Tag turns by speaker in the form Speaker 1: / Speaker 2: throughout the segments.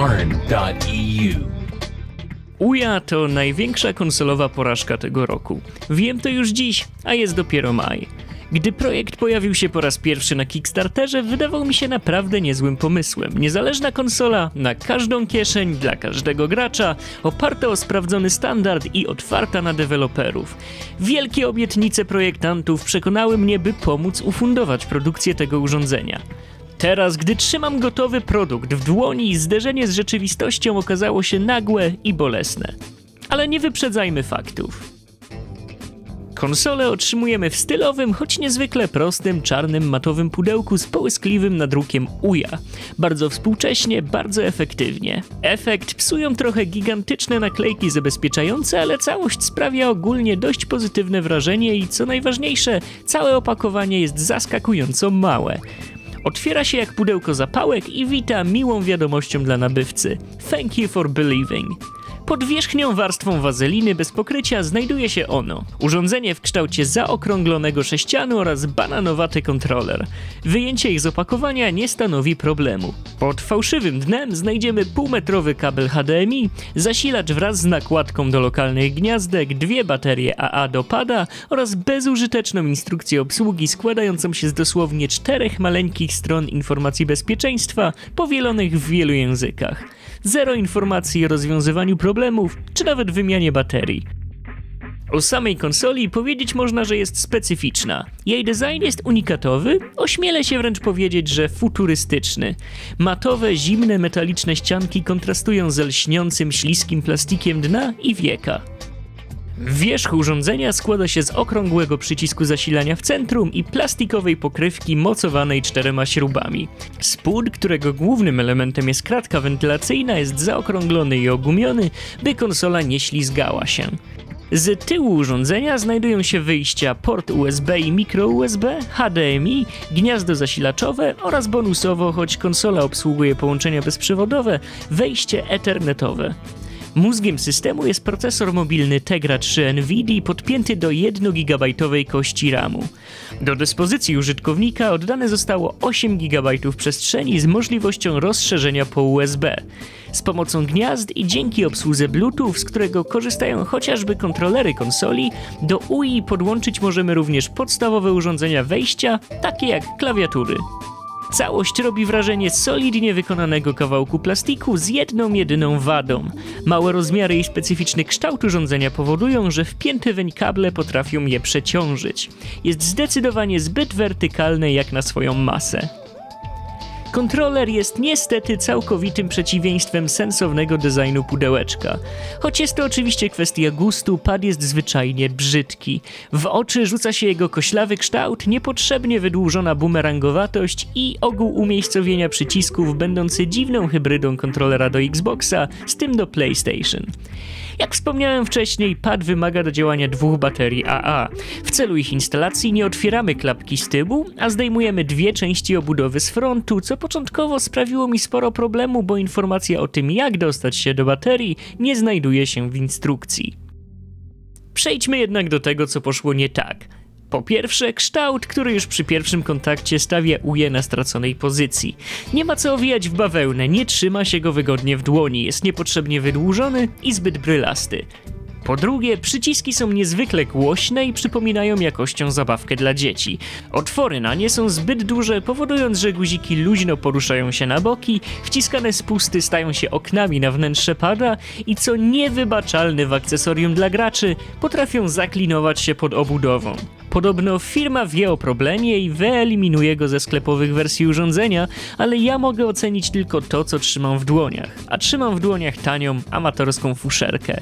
Speaker 1: arn.eu.
Speaker 2: Uja to największa konsolowa porażka tego roku. Wiem to już dziś, a jest dopiero maj. Gdy projekt pojawił się po raz pierwszy na Kickstarterze, wydawał mi się naprawdę niezłym pomysłem. Niezależna konsola na każdą kieszeń, dla każdego gracza, oparta o sprawdzony standard i otwarta na deweloperów. Wielkie obietnice projektantów przekonały mnie, by pomóc ufundować produkcję tego urządzenia. Teraz, gdy trzymam gotowy produkt w dłoni, zderzenie z rzeczywistością okazało się nagłe i bolesne. Ale nie wyprzedzajmy faktów. Konsolę otrzymujemy w stylowym, choć niezwykle prostym, czarnym, matowym pudełku z połyskliwym nadrukiem UJA. Bardzo współcześnie, bardzo efektywnie. Efekt psują trochę gigantyczne naklejki zabezpieczające, ale całość sprawia ogólnie dość pozytywne wrażenie i co najważniejsze, całe opakowanie jest zaskakująco małe. Otwiera się jak pudełko zapałek i wita miłą wiadomością dla nabywcy. Thank you for believing. Pod wierzchnią warstwą wazeliny bez pokrycia znajduje się ono. Urządzenie w kształcie zaokrąglonego sześcianu oraz bananowaty kontroler. Wyjęcie ich z opakowania nie stanowi problemu. Pod fałszywym dnem znajdziemy półmetrowy kabel HDMI, zasilacz wraz z nakładką do lokalnych gniazdek, dwie baterie AA do pada oraz bezużyteczną instrukcję obsługi składającą się z dosłownie czterech maleńkich stron informacji bezpieczeństwa powielonych w wielu językach. Zero informacji o rozwiązywaniu problemów, czy nawet wymianie baterii. O samej konsoli powiedzieć można, że jest specyficzna. Jej design jest unikatowy, ośmielę się wręcz powiedzieć, że futurystyczny. Matowe, zimne, metaliczne ścianki kontrastują z lśniącym, śliskim plastikiem dna i wieka. Wierzch urządzenia składa się z okrągłego przycisku zasilania w centrum i plastikowej pokrywki mocowanej czterema śrubami. Spód, którego głównym elementem jest kratka wentylacyjna, jest zaokrąglony i ogumiony, by konsola nie ślizgała się. Z tyłu urządzenia znajdują się wyjścia port USB i micro USB, HDMI, gniazdo zasilaczowe oraz bonusowo, choć konsola obsługuje połączenia bezprzewodowe, wejście ethernetowe. Mózgiem systemu jest procesor mobilny Tegra 3 NVIDIA podpięty do 1 GB kości RAMu. Do dyspozycji użytkownika oddane zostało 8 GB przestrzeni z możliwością rozszerzenia po USB. Z pomocą gniazd i dzięki obsłudze Bluetooth, z którego korzystają chociażby kontrolery konsoli, do UI podłączyć możemy również podstawowe urządzenia wejścia, takie jak klawiatury. Całość robi wrażenie solidnie wykonanego kawałku plastiku z jedną jedyną wadą. Małe rozmiary i specyficzny kształt urządzenia powodują, że wpięte weń kable potrafią je przeciążyć. Jest zdecydowanie zbyt wertykalne jak na swoją masę. Kontroler jest niestety całkowitym przeciwieństwem sensownego designu pudełeczka. Choć jest to oczywiście kwestia gustu, pad jest zwyczajnie brzydki. W oczy rzuca się jego koślawy kształt, niepotrzebnie wydłużona bumerangowatość i ogół umiejscowienia przycisków będący dziwną hybrydą kontrolera do Xboxa z tym do PlayStation. Jak wspomniałem wcześniej, pad wymaga do działania dwóch baterii AA. W celu ich instalacji nie otwieramy klapki z tyłu, a zdejmujemy dwie części obudowy z frontu, co początkowo sprawiło mi sporo problemu, bo informacja o tym, jak dostać się do baterii, nie znajduje się w instrukcji. Przejdźmy jednak do tego, co poszło nie tak. Po pierwsze, kształt, który już przy pierwszym kontakcie stawia uje na straconej pozycji. Nie ma co owijać w bawełnę, nie trzyma się go wygodnie w dłoni, jest niepotrzebnie wydłużony i zbyt brylasty. Po drugie, przyciski są niezwykle głośne i przypominają jakością zabawkę dla dzieci. Otwory na nie są zbyt duże, powodując, że guziki luźno poruszają się na boki, wciskane spusty stają się oknami na wnętrze pada i co niewybaczalne w akcesorium dla graczy, potrafią zaklinować się pod obudową. Podobno firma wie o problemie i wyeliminuje go ze sklepowych wersji urządzenia, ale ja mogę ocenić tylko to, co trzymam w dłoniach, a trzymam w dłoniach tanią, amatorską fuszerkę.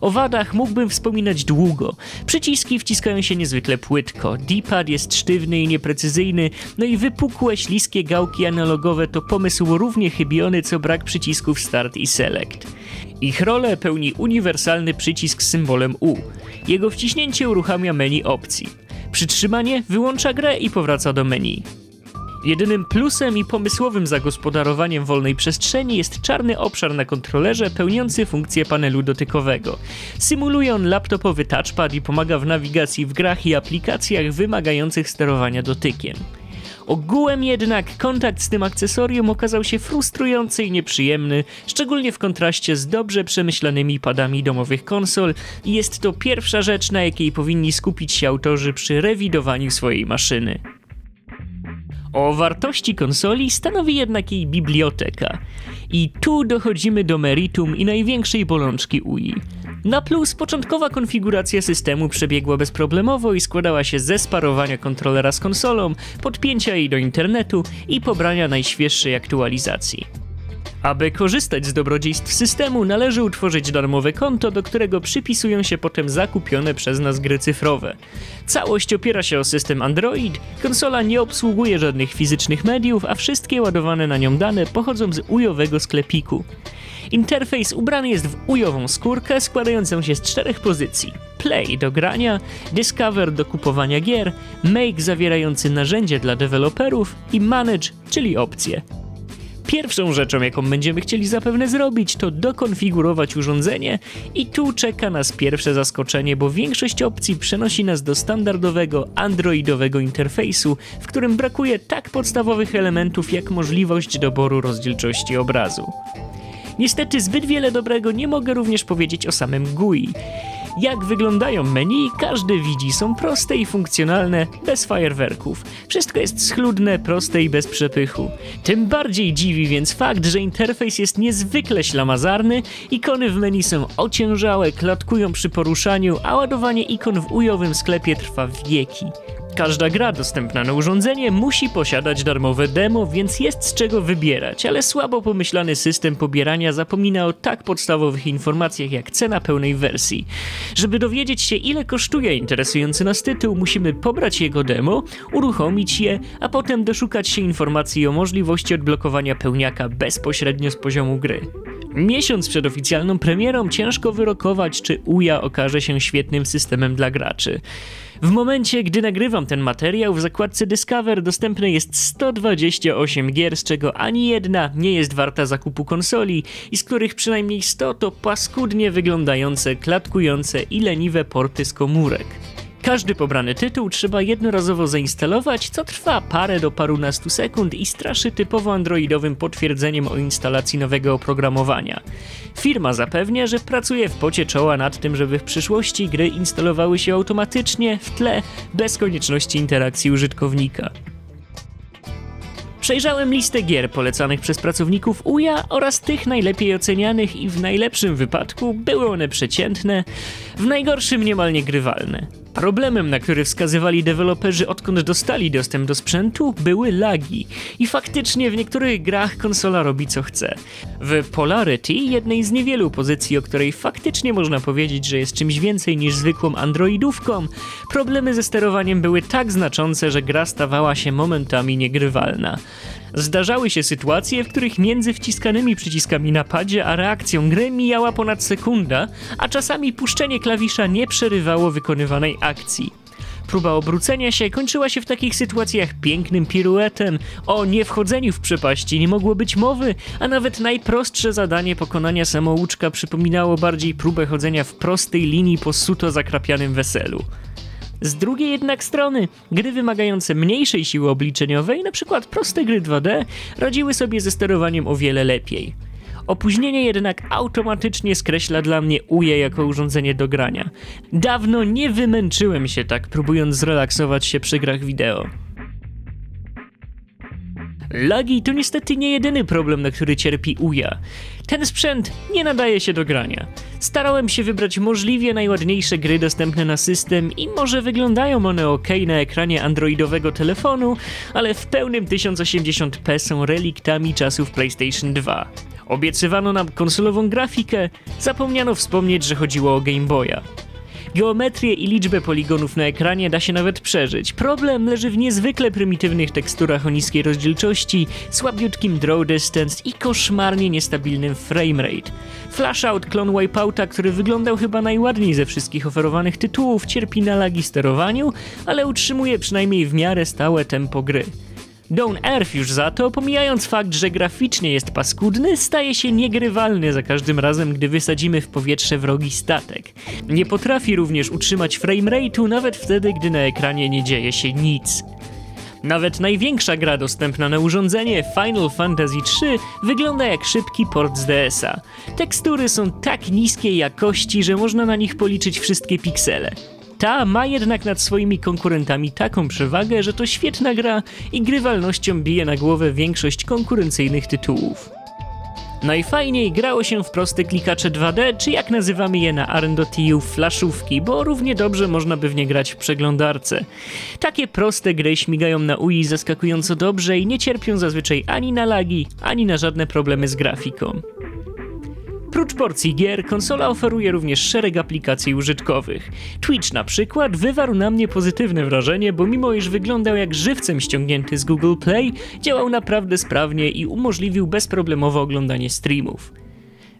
Speaker 2: O wadach mógłbym wspominać długo. Przyciski wciskają się niezwykle płytko, D-pad jest sztywny i nieprecyzyjny, no i wypukłe, śliskie gałki analogowe to pomysł równie chybiony co brak przycisków Start i Select. Ich rolę pełni uniwersalny przycisk z symbolem U. Jego wciśnięcie uruchamia menu opcji. Przytrzymanie wyłącza grę i powraca do menu. Jedynym plusem i pomysłowym zagospodarowaniem wolnej przestrzeni jest czarny obszar na kontrolerze pełniący funkcję panelu dotykowego. Symuluje on laptopowy touchpad i pomaga w nawigacji w grach i aplikacjach wymagających sterowania dotykiem. Ogółem jednak kontakt z tym akcesorium okazał się frustrujący i nieprzyjemny, szczególnie w kontraście z dobrze przemyślanymi padami domowych konsol i jest to pierwsza rzecz, na jakiej powinni skupić się autorzy przy rewidowaniu swojej maszyny. O wartości konsoli stanowi jednak jej biblioteka. I tu dochodzimy do meritum i największej bolączki UI. Na plus początkowa konfiguracja systemu przebiegła bezproblemowo i składała się ze sparowania kontrolera z konsolą, podpięcia jej do internetu i pobrania najświeższej aktualizacji. Aby korzystać z dobrodziejstw systemu, należy utworzyć darmowe konto, do którego przypisują się potem zakupione przez nas gry cyfrowe. Całość opiera się o system Android, konsola nie obsługuje żadnych fizycznych mediów, a wszystkie ładowane na nią dane pochodzą z ujowego sklepiku. Interfejs ubrany jest w ujową skórkę składającą się z czterech pozycji. Play do grania, Discover do kupowania gier, Make zawierający narzędzie dla deweloperów i Manage, czyli opcje. Pierwszą rzeczą, jaką będziemy chcieli zapewne zrobić, to dokonfigurować urządzenie i tu czeka nas pierwsze zaskoczenie, bo większość opcji przenosi nas do standardowego androidowego interfejsu, w którym brakuje tak podstawowych elementów jak możliwość doboru rozdzielczości obrazu. Niestety zbyt wiele dobrego nie mogę również powiedzieć o samym GUI. Jak wyglądają menu, każdy widzi, są proste i funkcjonalne, bez fajerwerków. Wszystko jest schludne, proste i bez przepychu. Tym bardziej dziwi więc fakt, że interfejs jest niezwykle ślamazarny, ikony w menu są ociężałe, klatkują przy poruszaniu, a ładowanie ikon w ujowym sklepie trwa wieki. Każda gra dostępna na urządzenie musi posiadać darmowe demo, więc jest z czego wybierać, ale słabo pomyślany system pobierania zapomina o tak podstawowych informacjach jak cena pełnej wersji. Żeby dowiedzieć się ile kosztuje interesujący nas tytuł, musimy pobrać jego demo, uruchomić je, a potem doszukać się informacji o możliwości odblokowania pełniaka bezpośrednio z poziomu gry. Miesiąc przed oficjalną premierą ciężko wyrokować, czy UJA okaże się świetnym systemem dla graczy. W momencie, gdy nagrywam ten materiał, w zakładce Discover dostępne jest 128 gier, z czego ani jedna nie jest warta zakupu konsoli i z których przynajmniej 100 to paskudnie wyglądające, klatkujące i leniwe porty z komórek. Każdy pobrany tytuł trzeba jednorazowo zainstalować, co trwa parę do parunastu sekund i straszy typowo androidowym potwierdzeniem o instalacji nowego oprogramowania. Firma zapewnia, że pracuje w pocie czoła nad tym, żeby w przyszłości gry instalowały się automatycznie, w tle, bez konieczności interakcji użytkownika. Przejrzałem listę gier polecanych przez pracowników UJA oraz tych najlepiej ocenianych i w najlepszym wypadku były one przeciętne, w najgorszym niemal niegrywalne. Problemem, na który wskazywali deweloperzy odkąd dostali dostęp do sprzętu, były lagi. I faktycznie w niektórych grach konsola robi co chce. W Polarity, jednej z niewielu pozycji, o której faktycznie można powiedzieć, że jest czymś więcej niż zwykłą androidówką, problemy ze sterowaniem były tak znaczące, że gra stawała się momentami niegrywalna. Zdarzały się sytuacje, w których między wciskanymi przyciskami na padzie a reakcją gry mijała ponad sekunda, a czasami puszczenie klawisza nie przerywało wykonywanej akcji. Próba obrócenia się kończyła się w takich sytuacjach pięknym piruetem. O niewchodzeniu w przepaści nie mogło być mowy, a nawet najprostsze zadanie pokonania samouczka przypominało bardziej próbę chodzenia w prostej linii po suto zakrapianym weselu. Z drugiej jednak strony, gry wymagające mniejszej siły obliczeniowej, np. proste gry 2D, radziły sobie ze sterowaniem o wiele lepiej. Opóźnienie jednak automatycznie skreśla dla mnie UJE jako urządzenie do grania. Dawno nie wymęczyłem się tak, próbując zrelaksować się przy grach wideo. Lagi to niestety nie jedyny problem, na który cierpi UJA. Ten sprzęt nie nadaje się do grania. Starałem się wybrać możliwie najładniejsze gry dostępne na system i może wyglądają one ok na ekranie androidowego telefonu, ale w pełnym 1080p są reliktami czasów PlayStation 2. Obiecywano nam konsolową grafikę, zapomniano wspomnieć, że chodziło o Game Boya. Geometrię i liczbę poligonów na ekranie da się nawet przeżyć. Problem leży w niezwykle prymitywnych teksturach o niskiej rozdzielczości, słabiutkim draw distance i koszmarnie niestabilnym framerate. Flashout klon Wipeouta, który wyglądał chyba najładniej ze wszystkich oferowanych tytułów, cierpi na lagi sterowaniu, ale utrzymuje przynajmniej w miarę stałe tempo gry. Down Earth już za to, pomijając fakt, że graficznie jest paskudny, staje się niegrywalny za każdym razem, gdy wysadzimy w powietrze wrogi statek. Nie potrafi również utrzymać framerate'u nawet wtedy, gdy na ekranie nie dzieje się nic. Nawet największa gra dostępna na urządzenie, Final Fantasy III, wygląda jak szybki port z DS-a. Tekstury są tak niskiej jakości, że można na nich policzyć wszystkie piksele. Ta ma jednak nad swoimi konkurentami taką przewagę, że to świetna gra i grywalnością bije na głowę większość konkurencyjnych tytułów. Najfajniej grało się w proste klikacze 2D, czy jak nazywamy je na Arendo.tu flaszówki, bo równie dobrze można by w nie grać w przeglądarce. Takie proste gry śmigają na UI zaskakująco dobrze i nie cierpią zazwyczaj ani na lagi, ani na żadne problemy z grafiką. Prócz porcji gier, konsola oferuje również szereg aplikacji użytkowych. Twitch na przykład wywarł na mnie pozytywne wrażenie, bo mimo iż wyglądał jak żywcem ściągnięty z Google Play, działał naprawdę sprawnie i umożliwił bezproblemowe oglądanie streamów.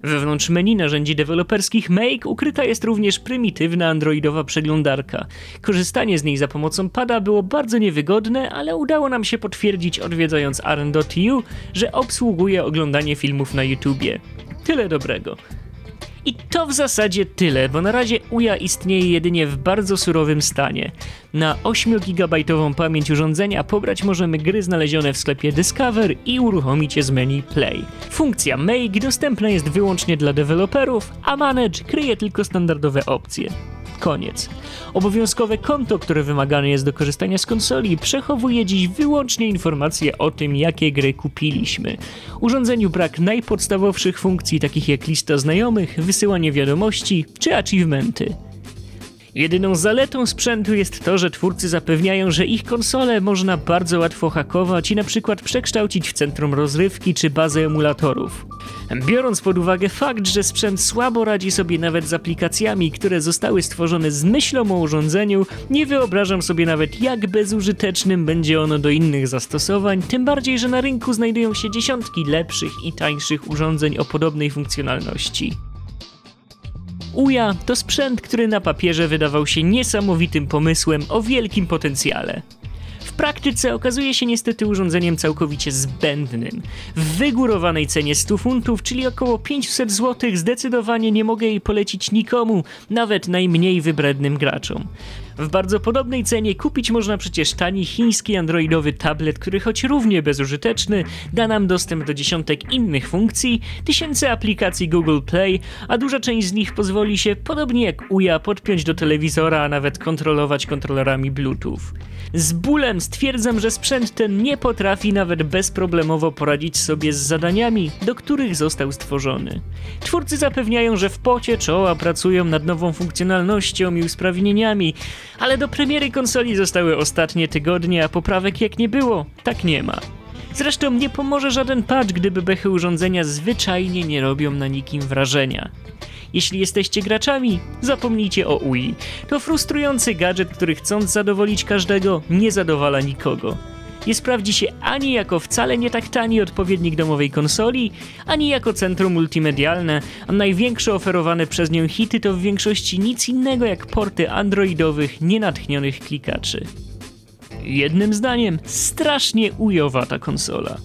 Speaker 2: Wewnątrz menu narzędzi deweloperskich Make ukryta jest również prymitywna androidowa przeglądarka. Korzystanie z niej za pomocą pada było bardzo niewygodne, ale udało nam się potwierdzić odwiedzając aren.tu, że obsługuje oglądanie filmów na YouTubie. Tyle dobrego. I to w zasadzie tyle, bo na razie UJA istnieje jedynie w bardzo surowym stanie. Na 8-gigabajtową pamięć urządzenia pobrać możemy gry znalezione w sklepie Discover i uruchomić je z menu Play. Funkcja Make dostępna jest wyłącznie dla deweloperów, a Manage kryje tylko standardowe opcje. Koniec. Obowiązkowe konto, które wymagane jest do korzystania z konsoli, przechowuje dziś wyłącznie informacje o tym, jakie gry kupiliśmy. Urządzeniu brak najpodstawowszych funkcji, takich jak lista znajomych, wysyłanie wiadomości czy achievementy. Jedyną zaletą sprzętu jest to, że twórcy zapewniają, że ich konsole można bardzo łatwo hakować i na przykład przekształcić w centrum rozrywki czy bazę emulatorów. Biorąc pod uwagę fakt, że sprzęt słabo radzi sobie nawet z aplikacjami, które zostały stworzone z myślą o urządzeniu, nie wyobrażam sobie nawet jak bezużytecznym będzie ono do innych zastosowań, tym bardziej, że na rynku znajdują się dziesiątki lepszych i tańszych urządzeń o podobnej funkcjonalności. Uja to sprzęt, który na papierze wydawał się niesamowitym pomysłem o wielkim potencjale. Praktyce okazuje się niestety urządzeniem całkowicie zbędnym. W wygórowanej cenie 100 funtów, czyli około 500 zł, zdecydowanie nie mogę jej polecić nikomu, nawet najmniej wybrednym graczom. W bardzo podobnej cenie kupić można przecież tani chiński androidowy tablet, który choć równie bezużyteczny, da nam dostęp do dziesiątek innych funkcji, tysięcy aplikacji Google Play, a duża część z nich pozwoli się, podobnie jak UJA, podpiąć do telewizora, a nawet kontrolować kontrolerami Bluetooth. Z bólem stwierdzam, że sprzęt ten nie potrafi nawet bezproblemowo poradzić sobie z zadaniami, do których został stworzony. Twórcy zapewniają, że w pocie czoła pracują nad nową funkcjonalnością i usprawnieniami, ale do premiery konsoli zostały ostatnie tygodnie, a poprawek jak nie było, tak nie ma. Zresztą nie pomoże żaden patch, gdyby bechy urządzenia zwyczajnie nie robią na nikim wrażenia. Jeśli jesteście graczami, zapomnijcie o UI. To frustrujący gadżet, który chcąc zadowolić każdego, nie zadowala nikogo. Nie sprawdzi się ani jako wcale nie tak tani odpowiednik domowej konsoli, ani jako centrum multimedialne, a największe oferowane przez nią hity to w większości nic innego jak porty androidowych, nienatchnionych klikaczy. Jednym zdaniem, strasznie ujowa ta konsola.